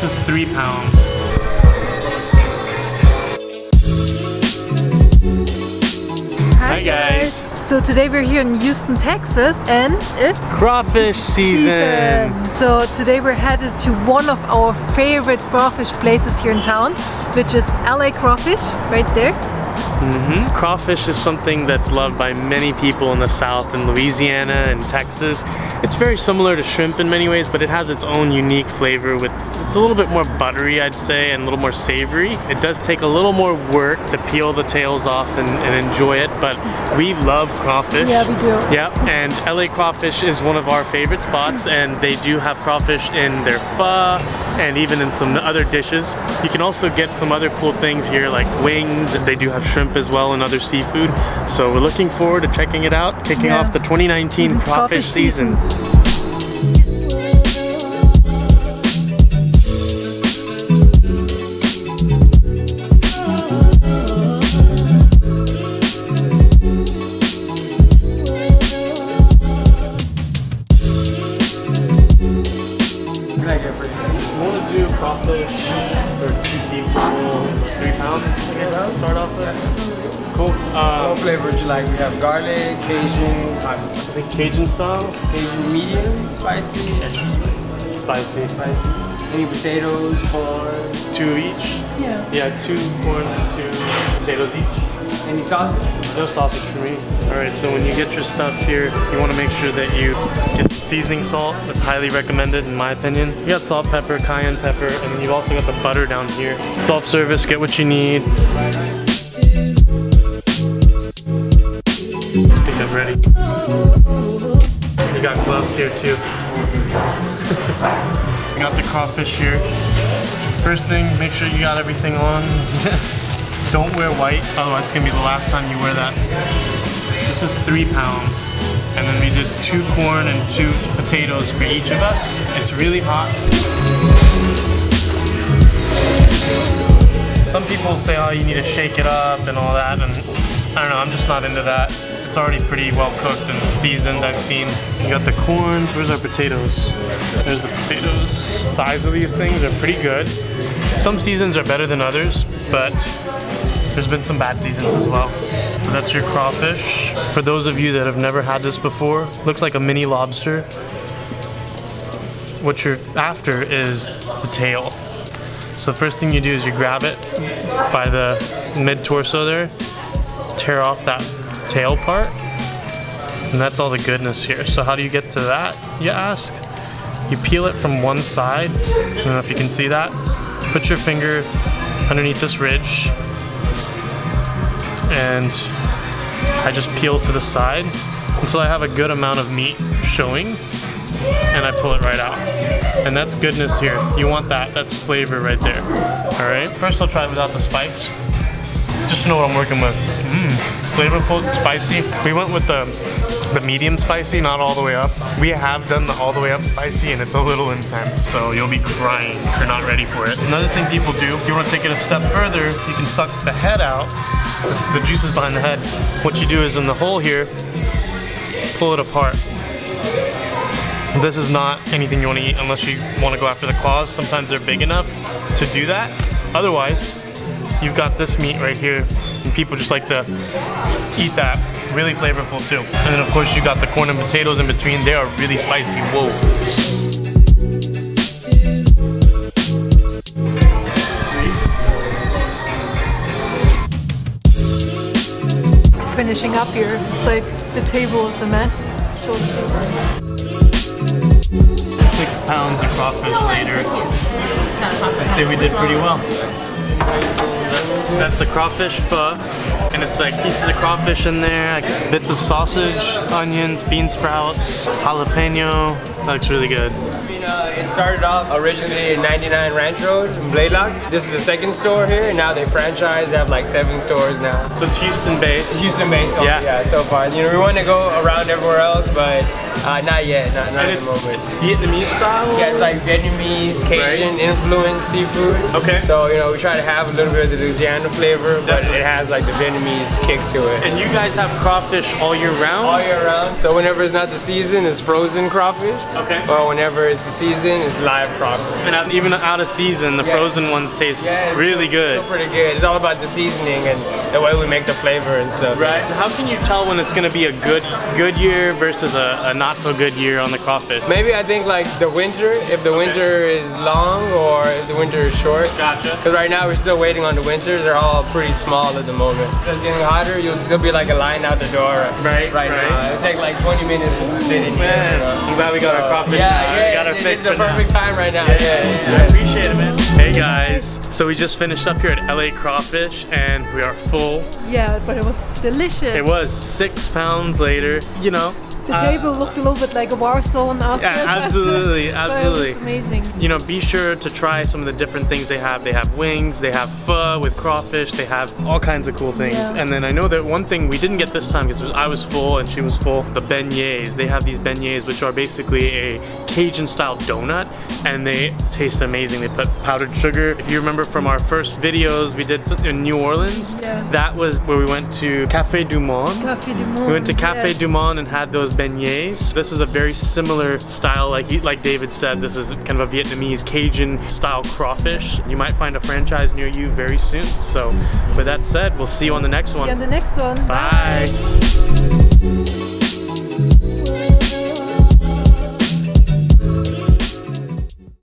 This is three pounds. Hi, guys. So today we're here in Houston, Texas, and it's Crawfish season. season. So today we're headed to one of our favorite crawfish places here in town, which is LA Crawfish, right there. Mhm. Crawfish is something that's loved by many people in the South, in Louisiana and Texas. It's very similar to shrimp in many ways, but it has its own unique flavor. With it's a little bit more buttery, I'd say, and a little more savory. It does take a little more work to peel the tails off and, and enjoy it, but we love crawfish. Yeah, we do. Yep, and LA Crawfish is one of our favorite spots, and they do have crawfish in their pho and even in some other dishes. You can also get some other cool things here, like wings. They do have shrimp as well and other seafood. So we're looking forward to checking it out, kicking Yeah. off the 2019 mm-hmm. crawfish, Crawfish season. season. I get for you? I want to do crawfish for two people, three pounds, I guess, to start off with. Cool. What Um, flavor would you like? We have garlic, Cajun, I think Cajun style, Cajun medium, spicy, extra spicy. Spicy. spicy. Any potatoes, corn, Two each. Yeah. Yeah, two corn, two potatoes each. Any sausage? No sausage for me. Alright, so when you get your stuff here, you want to make sure that you get seasoning salt. That's highly recommended in my opinion. You got salt, pepper, cayenne pepper, and then you've also got the butter down here. Self-service, get what you need. I think I'm ready. You got gloves here too. you got the crawfish here. First thing, make sure you got everything on. Don't wear white, otherwise it's gonna be the last time you wear that. This is three pounds. And then we did two corn and two potatoes for each of us. It's really hot. Some people say, oh, you need to shake it up and all that, and I don't know, I'm just not into that. It's already pretty well cooked and seasoned, I've seen. You got the corns, where's our potatoes? There's the potatoes. Size of these things are pretty good. Some seasons are better than others, but there's been some bad seasons as well. So that's your crawfish. For those of you that have never had this before, looks like a mini lobster. What you're after is the tail. So the first thing you do is you grab it by the mid torso there, tear off that tail part, and that's all the goodness here. So how do you get to that, you ask? You peel it from one side, I don't know if you can see that. Put your finger underneath this ridge, and I just peel to the side until I have a good amount of meat showing, and I pull it right out. And that's goodness here. You want that, that's flavor right there. All right, first I'll try it without the spice, just to know what I'm working with. Mmm, flavorful, spicy. We went with the the medium spicy, not all the way up. We have done the all the way up spicy and it's a little intense, so you'll be crying if you're not ready for it. Another thing people do, if you want to take it a step further, you can suck the head out. This is the juices behind the head. What you do is in the hole here, pull it apart. This is not anything you want to eat unless you want to go after the claws. Sometimes they're big enough to do that. Otherwise, you've got this meat right here, and people just like to eat that. Really flavorful too. And then of course you got the corn and potatoes in between. They are really spicy. Whoa. Finishing up here. It's like the table is a mess. Show the table. Six pounds of crawfish later. I'd say we did pretty well. That's the crawfish pho, and it's like pieces of crawfish in there, like bits of sausage, onions, bean sprouts, jalapeno. That looks really good. Uh, it started off originally in 99 Ranch Road in Blalock. This is the second store here, and now they franchise. They have like seven stores now. So it's Houston based. Houston based Yeah. yeah. so far. You know, we want to go around everywhere else, but uh, not yet, not, not at it's the moment. Vietnamese style. Yeah, it's like Vietnamese, Cajun Right. influenced seafood. Okay. So, you know, we try to have a little bit of the Louisiana flavor, but it has like the Vietnamese kick to it. And you guys have crawfish all year round. all year round. So whenever it's not the season, it's frozen crawfish. Okay. Or whenever it's the season, it's live crawfish. And even out of season, the Yes. frozen ones taste it's really good. Still pretty good. It's all about the seasoning and the way we make the flavor and stuff. Right. How can you tell when it's gonna be a good good year versus a, a not so good year on the crawfish? Maybe I think like the winter, if the winter is long or if the winter is short. Gotcha. Because right now we're still waiting on the winters. They're all pretty small at the moment. So it's getting hotter. You'll still be like a line out the door. Right, Right right. now. It'll take like 20 minutes just to sit in here. Man, you know. I'm glad we got our crawfish Yeah, now. yeah. We got our it- fix it's the for now. perfect time right now. Yeah, Yeah. I appreciate it, man. Hey guys, so we just finished up here at LA Crawfish and we are full. Yeah, but it was delicious. It was six pounds later. You know, The uh, table looked a little bit like a war zone after. Yeah, absolutely, absolutely. amazing. you know, be sure to try some of the different things they have. They have wings, they have pho with crawfish, they have all kinds of cool things. Yeah. And then I know that one thing we didn't get this time because I was full and she was full. The beignets. They have these beignets which are basically a Cajun style donut and they taste amazing. They put powdered sugar. If you remember from our first videos we did in New Orleans, Yeah. that was where we went to Cafe Du Monde. Café du Monde. We went to Cafe yes. Du Monde and had those beignets. This is a very similar style, like he- like David said. This is kind of a Vietnamese Cajun style crawfish. You might find a franchise near you very soon. So, with that said, we'll see you on the next See you on one. the next one. Bye.